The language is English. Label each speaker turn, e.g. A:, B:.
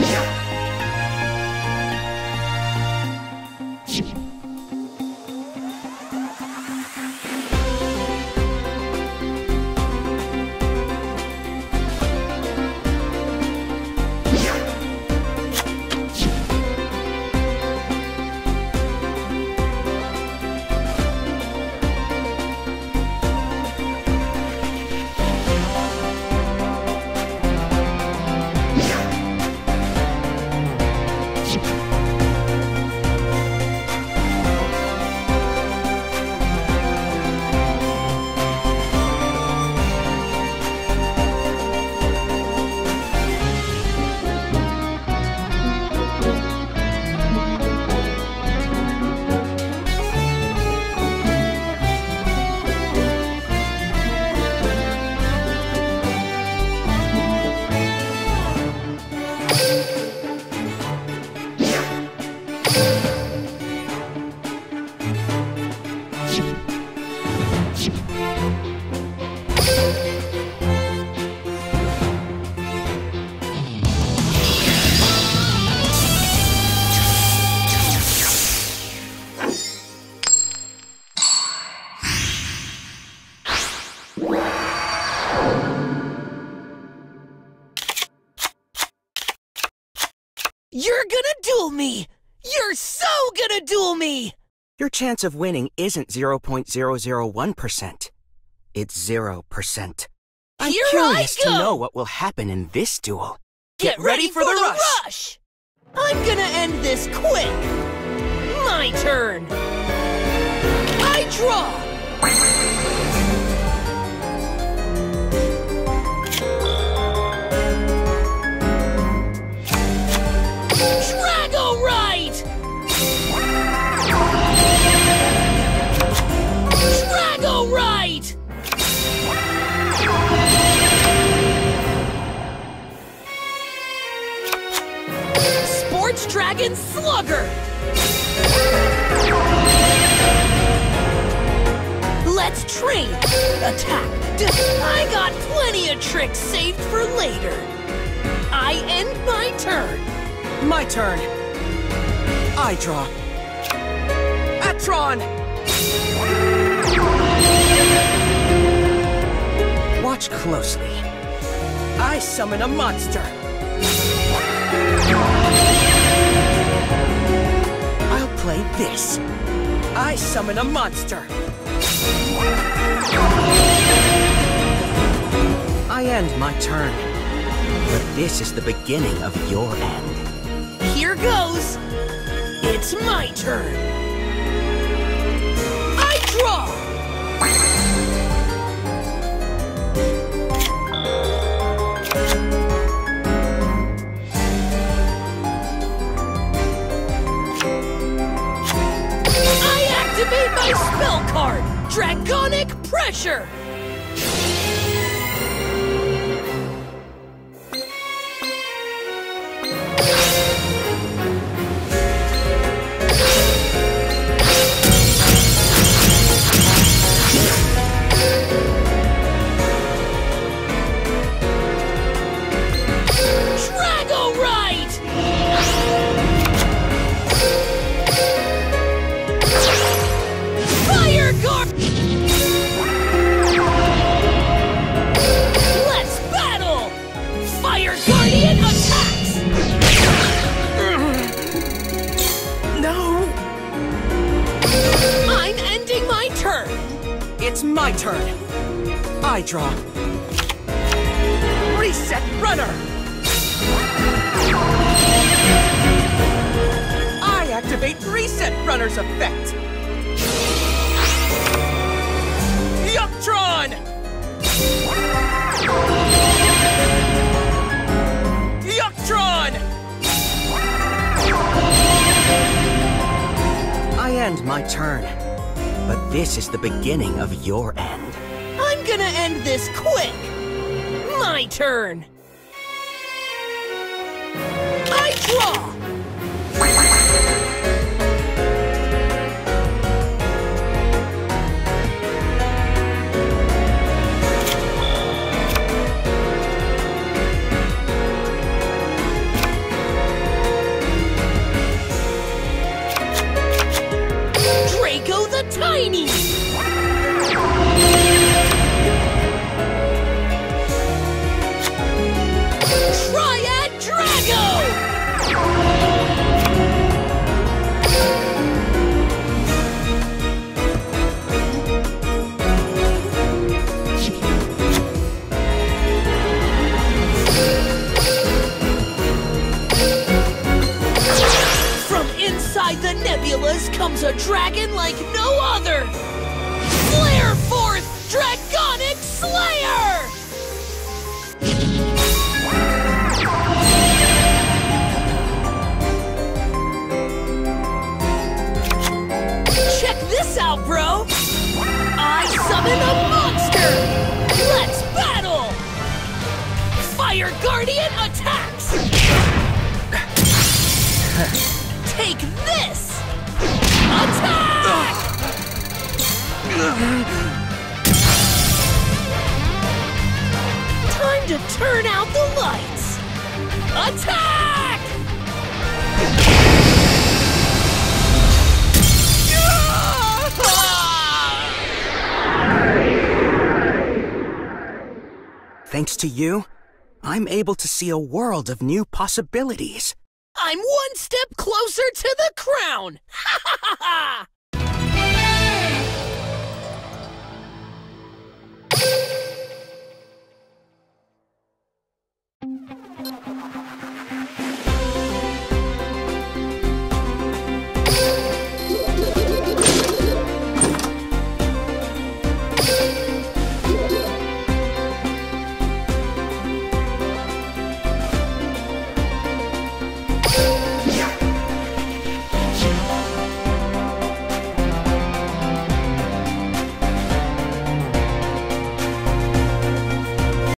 A: Yeah. You're gonna duel me! You're so gonna duel me!
B: Your chance of winning isn't 0.001%. It's 0%. I'm
A: Here I
B: curious to know what will happen in this duel.
A: Get, ready, for, the, rush rush. I'm gonna end this quick! My turn! I draw! Dragorite! Dragorite! Sports Dragon Slugger! Let's train! Attack! I got plenty of tricks saved for later! I end my turn!
B: My turn. I draw. Atron! Watch closely. I summon a monster. I'll play this. I summon a monster. I end my turn. But this is the beginning of your end.
A: Here goes! It's my turn! I draw! I activate my spell card! Draconic Pressure!
B: I draw. Reset runner! I activate Reset Runner's effect! Yuktron! Yuktron! I end my turn. But this is the beginning of your end
A: gonna end this quick! My turn! I draw! Draco the Tiny! attacks! Take this! Attack! Time to turn out the lights! Attack!
B: Thanks to you, I'm able to see a world of new possibilities.
A: I'm one step closer to the crown! Ha ha ha ha!